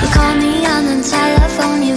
You call me on the telephone, you